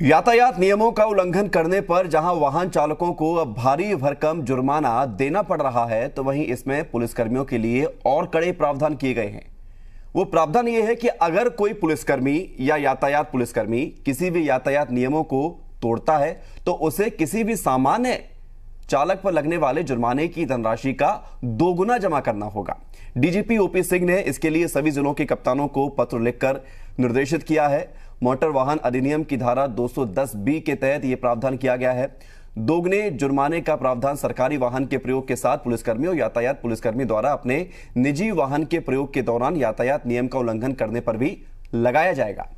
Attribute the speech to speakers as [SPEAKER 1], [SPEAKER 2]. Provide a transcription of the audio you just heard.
[SPEAKER 1] यातायात नियमों का उल्लंघन करने पर जहाँ वाहन चालकों को अब भारी भरकम जुर्माना देना पड़ रहा है तो वहीं इसमें पुलिसकर्मियों के लिए और कड़े प्रावधान किए गए हैं। वो प्रावधान ये है कि अगर कोई पुलिसकर्मी या यातायात पुलिसकर्मी किसी भी यातायात नियमों को तोड़ता है तो उसे किसी भी सामान्य चालक पर लगने वाले जुर्माने की धनराशि का दोगुना जमा करना होगा। डीजीपी ओपी सिंह ने इसके लिए सभी जिलों के कप्तानों को पत्र लिखकर निर्देशित किया है। मोटर वाहन अधिनियम की धारा 210 बी के तहत ये प्रावधान किया गया है। दोगुने जुर्माने का प्रावधान सरकारी वाहन के प्रयोग के साथ पुलिसकर्मियों यातायात पुलिसकर्मी द्वारा अपने निजी वाहन के प्रयोग के दौरान यातायात नियम का उल्लंघन करने पर भी लगाया जाएगा।